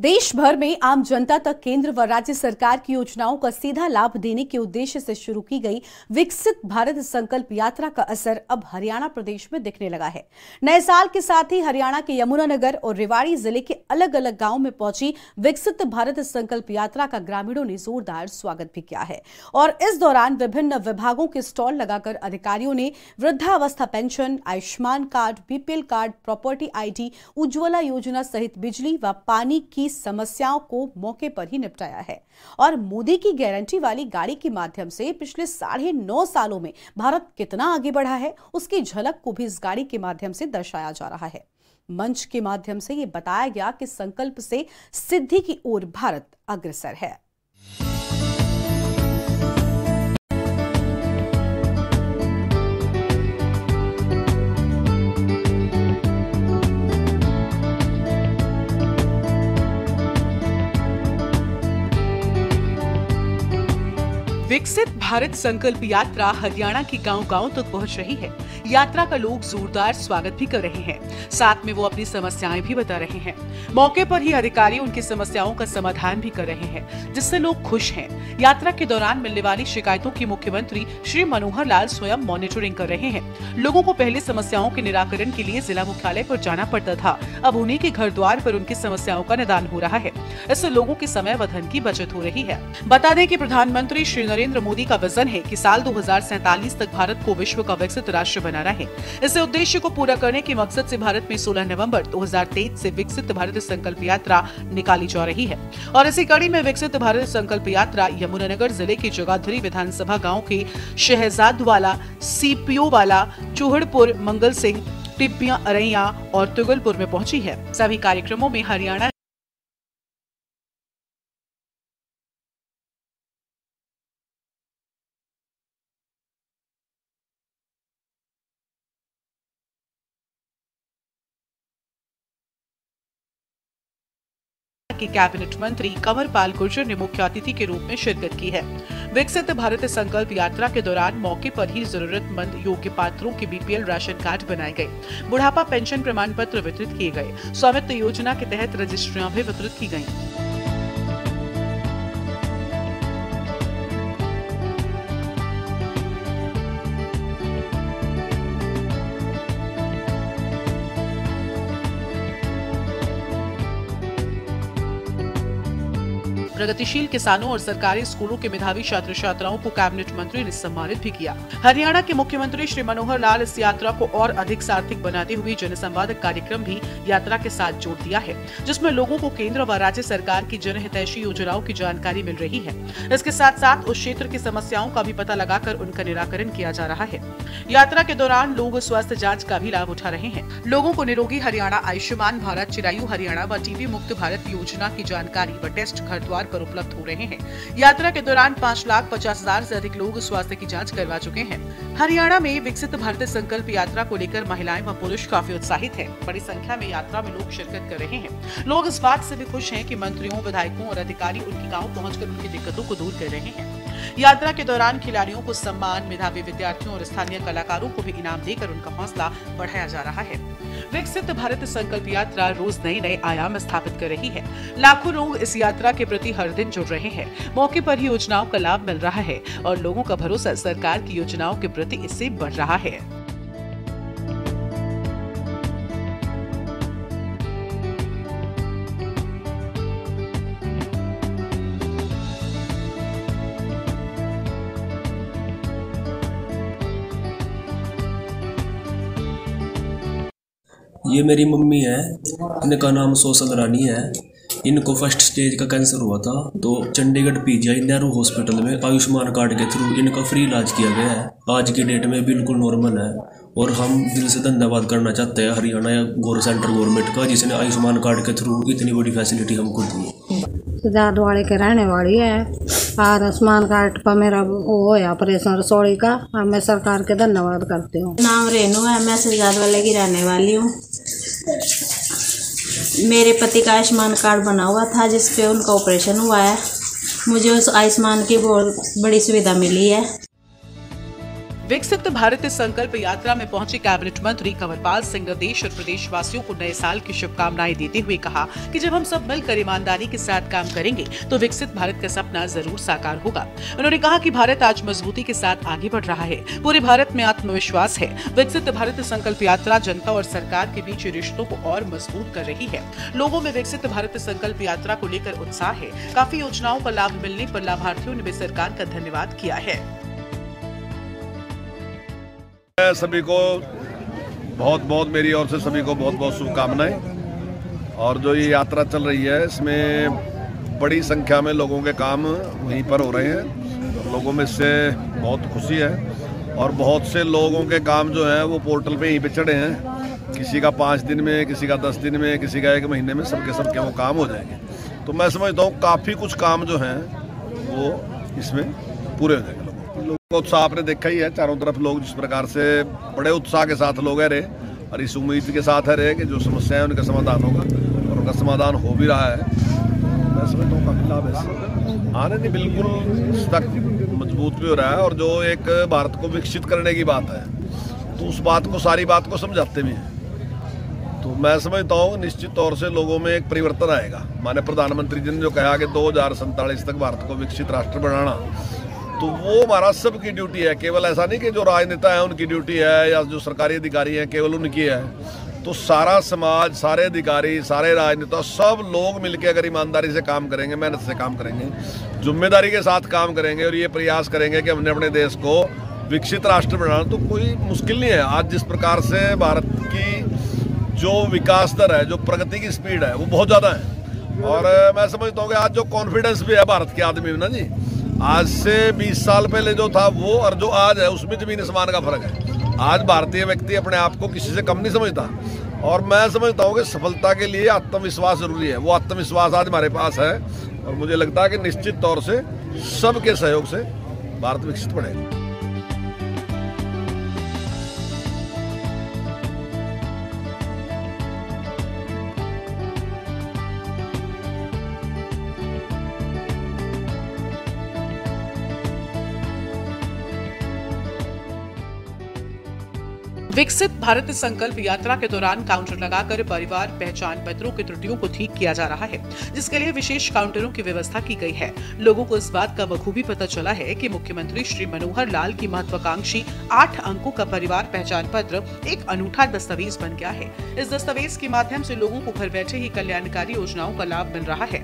देश भर में आम जनता तक केंद्र व राज्य सरकार की योजनाओं का सीधा लाभ देने के उद्देश्य से शुरू की गई विकसित भारत संकल्प यात्रा का असर अब हरियाणा प्रदेश में दिखने लगा है। नए साल के साथ ही हरियाणा के यमुनानगर और रेवाड़ी ज़िले के अलग अलग गाँव में पहुँची विकसित भारत संकल्प यात्रा का ग्रामीणों ने जोरदार स्वागत भी किया है। और इस दौरान विभिन्न विभागों के स्टॉल लगाकर अधिकारियों ने वृद्धावस्था pension, Ayushman card, BPL card, property ID, Ujjwala Yojana सहित बिजली व पानी की समस्याओं को मौके पर ही निपटाया है। और मोदी की गारंटी वाली गाड़ी के माध्यम से पिछले साढ़े नौ सालों में भारत कितना आगे बढ़ा है, उसकी झलक को भी इस गाड़ी के माध्यम से दर्शाया जा रहा है। मंच के माध्यम से ये बताया गया कि संकल्प से सिद्धि की ओर भारत अग्रसर है। विकसित भारत संकल्प यात्रा हरियाणा के गाँव गाँव तक पहुँच रही है। यात्रा का लोग जोरदार स्वागत भी कर रहे हैं। साथ में वो अपनी समस्याएँ भी बता रहे हैं। मौके पर ही अधिकारी उनकी समस्याओं का समाधान भी कर रहे हैं, जिससे लोग खुश हैं। यात्रा के दौरान मिलने वाली शिकायतों की मुख्यमंत्री श्री मनोहर लाल स्वयं मॉनिटरिंग कर रहे हैं। लोगों को पहले समस्याओं के निराकरण के लिए जिला मुख्यालय पर जाना पड़ता था। अब उन्हीं के घर द्वार पर उनकी समस्याओं का निदान हो रहा है। इससे लोगों के समय व धन की बचत हो रही है। बता दें कि प्रधानमंत्री श्री नरेंद्र मोदी का विजन है कि साल 2047 तक भारत को विश्व का विकसित राष्ट्र बनाना है इस उद्देश्य को पूरा करने के मकसद से भारत में 16 नवंबर 2023 से विकसित भारत संकल्प यात्रा निकाली जा रही है। और इसी कड़ी में विकसित भारत संकल्प यात्रा यमुनानगर ज़िले के जगाधरी विधानसभा गाँव के शहजाद वाला सीपीओ वाला, चूहड़पुर, मंगल सिंह टिब्बिया अरैया और तुगलपुर में पहुँची है। सभी कार्यक्रमों में हरियाणा के कैबिनेट मंत्री कंवर पाल गुर्जर ने मुख्य अतिथि के रूप में शिरकत की है। विकसित भारत संकल्प यात्रा के दौरान मौके पर ही जरूरतमंद योग्य पात्रों के बीपीएल राशन कार्ड बनाए गए। बुढ़ापा पेंशन प्रमाण पत्र वितरित किए गए। स्वामित्व योजना के तहत रजिस्ट्रियाँ भी वितरित की गई प्रगतिशील किसानों और सरकारी स्कूलों के मेधावी छात्र छात्राओं को कैबिनेट मंत्री ने सम्मानित भी किया। हरियाणा के मुख्यमंत्री श्री मनोहर लाल इस यात्रा को और अधिक सार्थक बनाते हुए जनसंवाद कार्यक्रम भी यात्रा के साथ जोड़ दिया है, जिसमें लोगों को केंद्र व राज्य सरकार की जनहितैषी योजनाओं की जानकारी मिल रही है। इसके साथ साथ उस क्षेत्र की समस्याओं का भी पता लगाकर उनका निराकरण किया जा रहा है। यात्रा के दौरान लोग स्वास्थ्य जाँच का भी लाभ उठा रहे हैं। लोगों को निरोगी हरियाणा आयुष्मान भारत, चिरायु हरियाणा व टीबी मुक्त भारत योजना की जानकारी व टेस्ट घर द्वार पर उपलब्ध हो रहे हैं। यात्रा के दौरान पाँच लाख पचास हज़ार ऐसी अधिक लोग स्वास्थ्य की जाँच करवा चुके हैं। हरियाणा में विकसित भारत संकल्प यात्रा को लेकर महिलाएँ व पुरुष काफ़ी उत्साहित है। बड़ी संख्या में यात्रा में लोग शिरकत कर रहे हैं। लोग इस बात ऐसी भी खुश है की मंत्रियों, विधायकों और अधिकारी उनके गाँव पहुँच उनकी दिक्कतों को दूर कर रहे हैं। यात्रा के दौरान खिलाड़ियों को सम्मान, मेधावी विद्यार्थियों और स्थानीय कलाकारों को भी इनाम देकर उनका हौसला बढ़ाया जा रहा है। विकसित भारत संकल्प यात्रा रोज नए नए आयाम स्थापित कर रही है। लाखों लोग इस यात्रा के प्रति हर दिन जुड़ रहे हैं। मौके पर ही योजनाओं का लाभ मिल रहा है और लोगों का भरोसा सरकार की योजनाओं के प्रति इससे बढ़ रहा है। ये मेरी मम्मी है इनका नाम सोसल रानी है। इनको फ़र्स्ट स्टेज का कैंसर हुआ था तो चंडीगढ़ पीजीआई नेहरू हॉस्पिटल में आयुष्मान कार्ड के थ्रू इनका फ्री इलाज किया गया है। आज की डेट में बिल्कुल नॉर्मल है और हम दिल से धन्यवाद करना चाहते हैं हरियाणा या गौर सेंट्रल गवर्नमेंट का जिसने आयुष्मान कार्ड के थ्रू इतनी बड़ी फैसिलिटी हमको दी वाले के रहने वाली है। और आयुष्मान कार्ड पर मेरा वो है ऑपरेशन रसोड़ी का। और मैं सरकार के धन्यवाद करती हूँ। नाम रेनू है मैं सिद्धार्थ वाले की रहने वाली हूँ। मेरे पति का आयुष्मान कार्ड बना हुआ था जिस पे उनका ऑपरेशन हुआ है। मुझे उस आयुष्मान की बहुत बड़ी सुविधा मिली है। विकसित भारत संकल्प यात्रा में पहुँचे कैबिनेट मंत्री कंवरपाल सिंह ने देश और प्रदेश वासियों को नए साल की शुभकामनाएँ देते हुए कहा कि जब हम सब मिलकर ईमानदारी के साथ काम करेंगे तो विकसित भारत का सपना ज़रूर साकार होगा। उन्होंने कहा कि भारत आज मजबूती के साथ आगे बढ़ रहा है। पूरे भारत में आत्मविश्वास है। विकसित भारत संकल्प यात्रा जनता और सरकार के बीच रिश्तों को और मज़बूत कर रही है। लोगों में विकसित भारत संकल्प यात्रा को लेकर उत्साह है। काफ़ी योजनाओं का लाभ मिलने पर लाभार्थियों ने भी सरकार का धन्यवाद किया है। सभी को बहुत बहुत मेरी ओर से सभी को बहुत बहुत शुभकामनाएँ। और जो ये यात्रा चल रही है, इसमें बड़ी संख्या में लोगों के काम वहीं पर हो रहे हैं। लोगों में इससे बहुत खुशी है और बहुत से लोगों के काम जो हैं, वो पोर्टल पे पे चढ़े हैं। किसी का पाँच दिन में, किसी का दस दिन में, किसी का एक महीने में सबके सबके वो काम हो जाएँगे। तो मैं समझता हूँ काफ़ी कुछ काम जो हैं, वो इसमें पूरे हो जाएँगे। को उत्साह आपने देखा ही है, चारों तरफ़ लोग जिस प्रकार से बड़े उत्साह के साथ लोग है रहे और इस उम्मीद के साथ है रहे कि जो समस्या है उनका समाधान होगा, और उनका समाधान हो भी रहा है। मैं समझता हूँ काफ़ी लाभ है। हाँ नहीं बिल्कुल तक मज़बूत भी हो रहा है, और जो एक भारत को विकसित करने की बात है तो उस बात को, सारी बात को समझाते भी हैं। तो मैं समझता हूँ, निश्चित तौर से लोगों में एक परिवर्तन आएगा। माने प्रधानमंत्री जी ने जो कहा कि दो तक भारत को विकसित राष्ट्र बनाना तो वो हमारा सबकी ड्यूटी है। केवल ऐसा नहीं कि जो राजनेता है, उनकी ड्यूटी है, या जो सरकारी अधिकारी हैं, केवल उनकी है। तो सारा समाज, सारे अधिकारी, सारे राजनेता, सब लोग मिलकर अगर ईमानदारी से काम करेंगे, मेहनत से काम करेंगे, ज़िम्मेदारी के साथ काम करेंगे और ये प्रयास करेंगे कि हमने अपने देश को विकसित राष्ट्र बनाना तो कोई मुश्किल नहीं है। आज जिस प्रकार से भारत की जो विकास दर है, जो प्रगति की स्पीड है, वो बहुत ज़्यादा है। और मैं समझता हूँ कि आज जो कॉन्फिडेंस भी है भारत के आदमी में ना जी आज से 20 साल पहले जो था वो और जो आज है, उसमें ज़मीन आसमान का फ़र्क है। आज भारतीय व्यक्ति अपने आप को किसी से कम नहीं समझता। और मैं समझता हूँ कि सफलता के लिए आत्मविश्वास ज़रूरी है। वो आत्मविश्वास आज हमारे पास है और मुझे लगता है कि निश्चित तौर से सबके सहयोग से भारत विकसित बढ़ेगा विकसित भारत संकल्प यात्रा के दौरान काउंटर लगाकर परिवार, पहचान पत्रों की त्रुटियों को ठीक किया जा रहा है, जिसके लिए विशेष काउंटरों की व्यवस्था की गई है। लोगों को इस बात का बखूबी पता चला है कि मुख्यमंत्री श्री मनोहर लाल की महत्वाकांक्षी आठ अंकों का परिवार, पहचान पत्र एक अनूठा दस्तावेज़ बन गया है। इस दस्तावेज़ के माध्यम से लोगों को घर बैठे ही कल्याणकारी योजनाओं का लाभ मिल रहा है।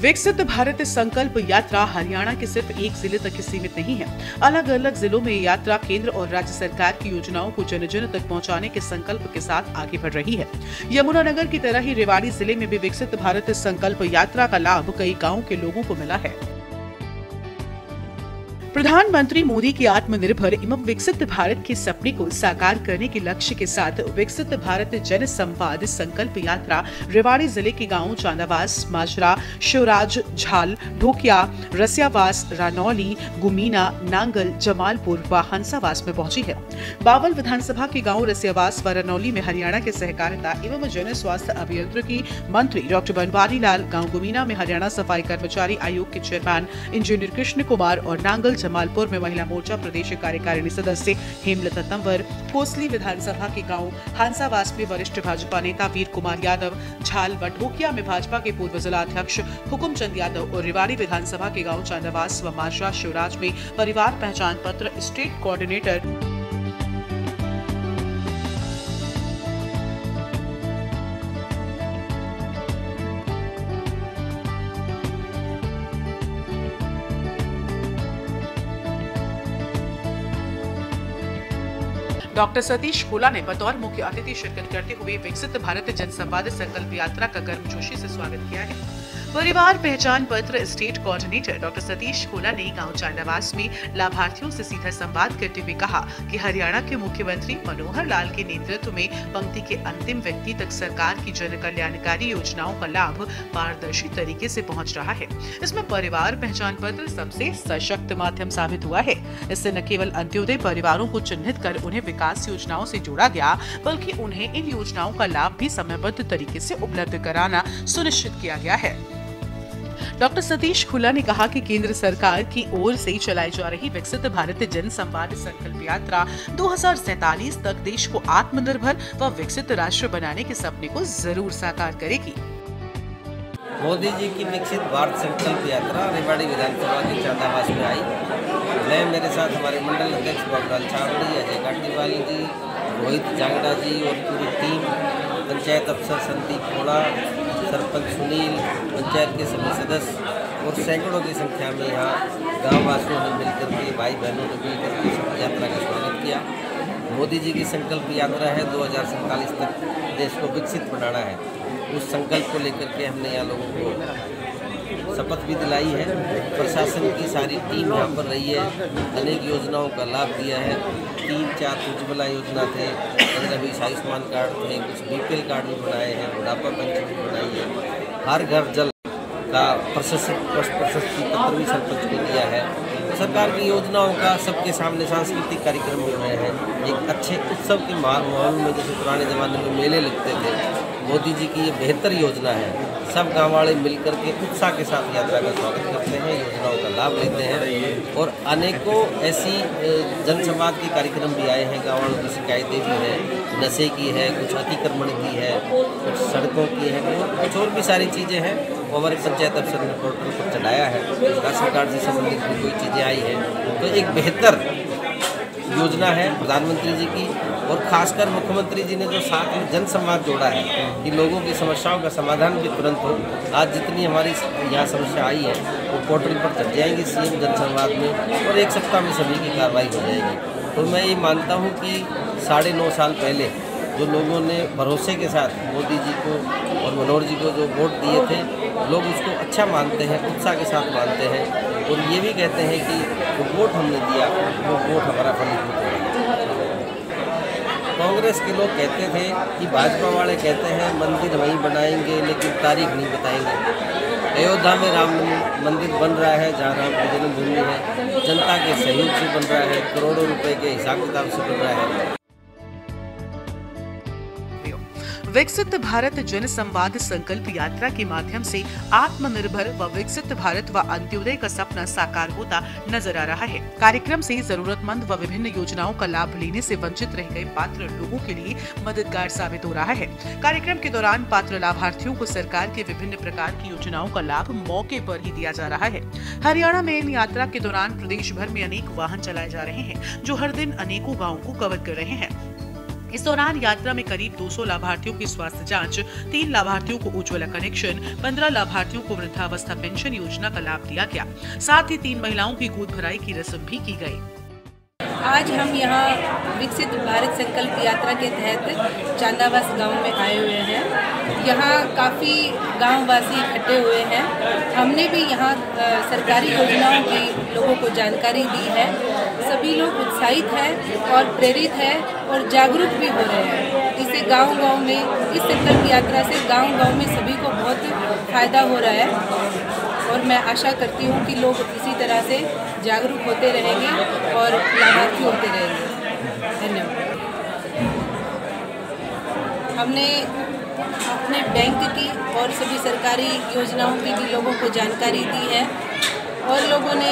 विकसित भारत संकल्प यात्रा हरियाणा के सिर्फ़ एक ज़िले तक ही सीमित नहीं है। अलग अलग जिलों में यात्रा केंद्र और राज्य सरकार की योजनाओं को जन जन तक पहुँचाने के संकल्प के साथ आगे बढ़ रही है। यमुनानगर की तरह ही रेवाड़ी ज़िले में भी विकसित भारत संकल्प यात्रा का लाभ कई गाँव के लोगों को मिला है। प्रधानमंत्री मोदी के आत्मनिर्भर एवं विकसित भारत के सपने को साकार करने के लक्ष्य के साथ विकसित भारत जन संवाद संकल्प यात्रा रेवाड़ी ज़िले के गाँवों चांदावास, माजरा, शिवराज झाल, ढोकिया, रसियावास, रानौली, गुमीना, नांगल, जमालपुर, व हंसावास में पहुँची है। बावल विधानसभा के गाँव रसियावास व रनौली में हरियाणा के सहकारिता एवं जन स्वास्थ्य अभियंत्रिकी मंत्री डॉक्टर बनवारी लाल गाँव गुमीना में हरियाणा सफ़ाई कर्मचारी आयोग के चेयरमैन इंजीनियर कृष्ण कुमार और नांगल जमालपुर में महिला मोर्चा प्रदेश कार्यकारिणी सदस्य हेमलता तंवर कोसली विधानसभा के गाँव हांसावास में वरिष्ठ भाजपा नेता वीर कुमार यादव, झाल बटोकिया में भाजपा के पूर्व जिला अध्यक्ष हुकुम चंद यादव और रिवाड़ी विधानसभा के गाँव चांदावास व मार्शा शिवराज में परिवार पहचान पत्र state coordinator doctor Satish Kola ने बतौर मुख्य अतिथि शिरकत करते हुए विकसित भारत जनसंवाद संकल्प यात्रा का गर्मजोशी से स्वागत किया है। परिवार पहचान पत्र स्टेट कोऑर्डिनेटर डॉक्टर सतीश खोला ने गाँव चांदावास में लाभार्थियों से सीधा संवाद करते हुए कहा कि हरियाणा के मुख्यमंत्री मनोहर लाल के नेतृत्व में पंक्ति के अंतिम व्यक्ति तक सरकार की जन कल्याणकारी योजनाओं का लाभ पारदर्शी तरीके से पहुँच रहा है। इसमें परिवार पहचान पत्र सबसे सशक्त माध्यम साबित हुआ है। इससे न केवल अंत्योदय परिवारों को चिन्हित कर उन्हें विकास योजनाओं से जोड़ा गया, बल्कि उन्हें इन योजनाओं का लाभ भी समयबद्ध तरीके से उपलब्ध कराना सुनिश्चित किया गया है। डॉक्टर सतीश खुला ने कहा कि केंद्र सरकार की ओर से चलाई जा रही विकसित भारत जन संवाद संकल्प यात्रा दो तक देश को आत्मनिर्भर व विकसित राष्ट्र बनाने के सपने को ज़रूर साकार करेगी। मोदी जी की विकसित भारत संकल्प यात्रा रेवाड़ी विधानसभा के चांदावास में आई। मैं, मेरे साथ हमारे मंडल अध्यक्ष बाबूलाल छावड़ी, अजय काटीवाली जी, रोहित जांगड़ा जी और पूरी टीम, पंचायत अफसर संदीप खोड़ा सरपंच सुनील, पंचायत के सभी सदस्य और सैकड़ों की संख्या में यहाँ गाँव वासियों ने मिलकर के भाई बहनों ने मिलकर के यात्रा का स्वागत किया। मोदी जी की संकल्प यात्रा है, दो हज़ार सैंतालीस तक देश को विकसित बनाना है। उस संकल्प को लेकर के हमने यहाँ लोगों को शपथ भी दिलाई है। प्रशासन की सारी टीम यहाँ पर रही है। अनेक योजनाओं का लाभ दिया है। तीन, चार उज्ज्वला योजना थे। पंद्रह आयुष्मान कार्ड थे, कुछ बी कार्ड भी बनाए हैं, बुढ़ापा पेंशन भी बनाई है। हर घर जल का प्रशस्ति प्रशस्ति पत्र भी सरपंच को दिया है। सरकार की योजनाओं का सबके सामने सांस्कृतिक कार्यक्रम हो रहे हैं। एक अच्छे उत्सव के माहौल में जैसे पुराने ज़माने में मेले लगते थे, मोदी जी की ये बेहतर योजना है। सब गाँव वाले मिलकर के उत्साह के साथ यात्रा का स्वागत करते हैं, योजनाओं लाभ लेते हैं। और अनेकों ऐसी जनसंवाद के कार्यक्रम भी आए हैं, गाँव की शिकायतें भी हैं, नशे की है, कुछ अतिक्रमण की है, कुछ सड़कों की है कुछ और भी सारी चीज़ें हैं। हमारे पंचायत अफसर ने पोर्टल पर चलाया है। राशन कार्ड से संबंधित भी कोई चीज़ें आई हैं। तो एक बेहतर योजना है प्रधानमंत्री जी की। और खासकर मुख्यमंत्री जी ने जो साथ में जन संवाद जोड़ा है, कि लोगों की समस्याओं का समाधान भी तुरंत हो। आज जितनी हमारी यहाँ समस्या आई है, वो पोर्टल पर चढ़ जाएँगी सीएम जन संवाद में और एक सप्ताह में सभी की कार्रवाई हो जाएगी। तो मैं ये मानता हूँ कि साढ़े नौ साल पहले जो लोगों ने भरोसे के साथ मोदी जी को और मनोहर जी को जो वोट दिए थे, लोग उसको अच्छा मानते हैं, उत्साह के साथ मानते हैं और ये भी कहते हैं कि वो वोट हमने दिया, वो वोट हमारा फलीभूत हो। कांग्रेस के लोग कहते थे कि भाजपा वाले कहते हैं, मंदिर वहीं बनाएँगे, लेकिन तारीख नहीं बताएँगे। अयोध्या में राम मंदिर बन रहा है, जहाँ राम की जन्मभूमि है। जनता के सहयोग से बन रहा है, करोड़ों रुपए के हिसाब किताब से बन रहा है। विकसित भारत जन संवाद संकल्प यात्रा के माध्यम से आत्मनिर्भर व विकसित भारत व अंत्योदय का सपना साकार होता नज़र आ रहा है। कार्यक्रम से जरूरतमंद व विभिन्न योजनाओं का लाभ लेने से वंचित रह गए पात्र लोगों के लिए मददगार साबित हो रहा है। कार्यक्रम के दौरान पात्र लाभार्थियों को सरकार के विभिन्न प्रकार की योजनाओं का लाभ मौके पर ही दिया जा रहा है। हरियाणा में इन यात्रा के दौरान प्रदेश भर में अनेक वाहन चलाए जा रहे हैं, जो हर दिन अनेकों गाँव को कवर कर रहे हैं। इस दौरान यात्रा में करीब 200 लाभार्थियों की स्वास्थ्य जाँच, तीन लाभार्थियों को उज्ज्वला कनेक्शन 15 लाभार्थियों को वृद्धावस्था पेंशन योजना का लाभ दिया गया। साथ ही तीन महिलाओं की गोद भराई की रस्म भी की गई। आज हम यहाँ विकसित भारत संकल्प यात्रा के तहत चांदावास गाँव में आए हुए हैं। यहाँ काफ़ी गांववासी इकट्ठे हुए हैं। हमने भी यहाँ सरकारी योजनाओं की लोगों को जानकारी दी है। सभी लोग उत्साहित हैं और प्रेरित हैं और जागरूक भी हो रहे हैं। इससे गाँव गाँव में इस संकल्प यात्रा से गाँव गाँव में सभी को बहुत फ़ायदा हो रहा है और मैं आशा करती हूँ कि लोग इसी तरह से जागरूक होते रहेंगे और लाभार्थी होते रहेंगे। धन्यवाद। हमने अपने बैंक की और सभी सरकारी योजनाओं की भी लोगों को जानकारी दी है और लोगों ने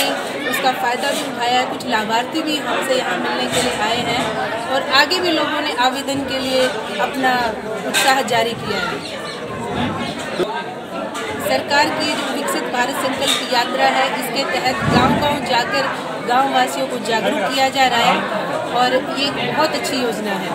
उसका फ़ायदा भी उठाया है। कुछ लाभार्थी भी हमसे यहाँ मिलने के लिए आए हैं। और आगे भी लोगों ने आवेदन के लिए अपना उत्साह जारी किया है। सरकार की जो विकसित भारत संकल्प यात्रा है, इसके तहत गांव-गांव जाकर गाँव वासियों को जागरूक किया जा रहा है और ये बहुत अच्छी योजना है।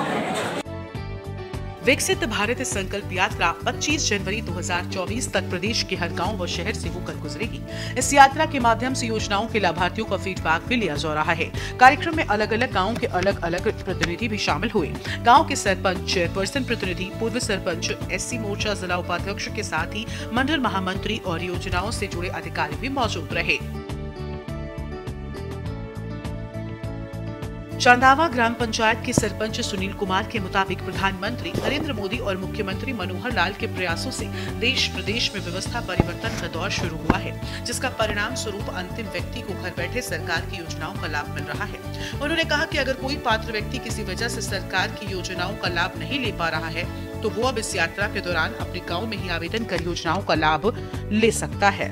विकसित भारत संकल्प यात्रा 25 जनवरी 2024 तक प्रदेश के हर गाँव व शहर से होकर गुजरेगी। इस यात्रा के माध्यम से योजनाओं के लाभार्थियों का फीडबैक भी लिया जा रहा है। कार्यक्रम में अलग अलग गाँव के अलग अलग प्रतिनिधि भी शामिल हुए। गाँव के सरपंच चेयरपर्सन प्रतिनिधि, पूर्व सरपंच एस मोर्चा जिला उपाध्यक्ष के साथ ही मंडल महामंत्री और योजनाओं से जुड़े अधिकारी भी मौजूद रहे। चांदावा ग्राम पंचायत के सरपंच सुनील कुमार के मुताबिक प्रधानमंत्री नरेंद्र मोदी और मुख्यमंत्री मनोहर लाल के प्रयासों से देश प्रदेश में व्यवस्था परिवर्तन का दौर शुरू हुआ है, जिसका परिणाम स्वरूप अंतिम व्यक्ति को घर बैठे सरकार की योजनाओं का लाभ मिल रहा है। उन्होंने कहा कि अगर कोई पात्र व्यक्ति किसी वजह से सरकार की योजनाओं का लाभ नहीं ले पा रहा है तो वो अब इस यात्रा के दौरान अपने गाँव में ही आवेदन कर योजनाओं का लाभ ले सकता है।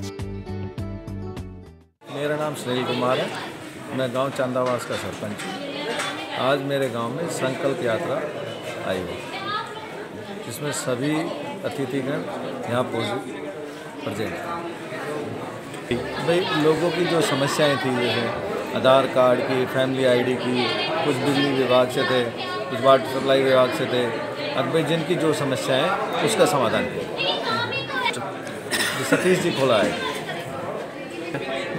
मेरा नाम सुनील कुमार है। मैं गाँव चांदावास का सरपंच हूँ। आज मेरे गाँव में संकल्प यात्रा आई हुई जिसमें सभी अतिथिगण यहाँ पहुँच प्रेजेंट भाई, लोगों की जो समस्याएँ थी, जैसे आधार कार्ड की, फैमिली आईडी की, कुछ बिजली विभाग से थे, कुछ वाटर सप्लाई विभाग से थे, अब भाई जिनकी जो समस्याएँ उसका समाधान किया। सतीश जी खोला है,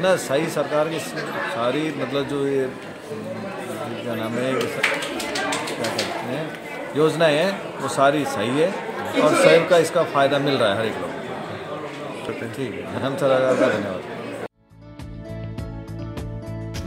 ना सही सरकार की सारी मतलब जो ये क्या नाम है? क्या कहते हैं? योजनाएँ हैं, वो सारी सही है और सबका इसका फ़ायदा मिल रहा है हर एक लोग ठीक है हम सरकार का धन्यवाद।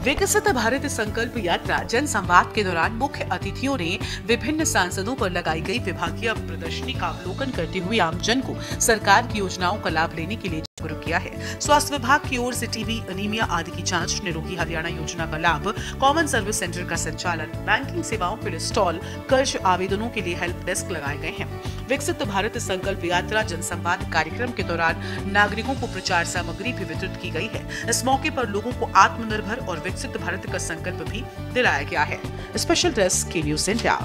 विकसित भारत संकल्प यात्रा, जन संवाद के दौरान मुख्य अतिथियों ने विभिन्न सांसदों पर लगाई गई विभागीय प्रदर्शनी का अवलोकन करते हुए आमजन को सरकार की योजनाओं का लाभ लेने के लिए जागरूक किया है। स्वास्थ्य विभाग की ओर से टीबी अनीमिया आदि की जाँच, निरोगी हरियाणा योजना का लाभ कॉमन सर्विस सेंटर का संचालन बैंकिंग सेवाओं के स्टॉल कर्ज आवेदनों के लिए हेल्प डेस्क लगाए गए हैं। विकसित भारत संकल्प यात्रा, जनसंवाद कार्यक्रम के दौरान नागरिकों को प्रचार सामग्री भी वितरित की गई है। इस मौके पर लोगों को आत्मनिर्भर और विकसित भारत का संकल्प भी दिलाया गया है। स्पेशल डेस्क के न्यूज़ इंडिया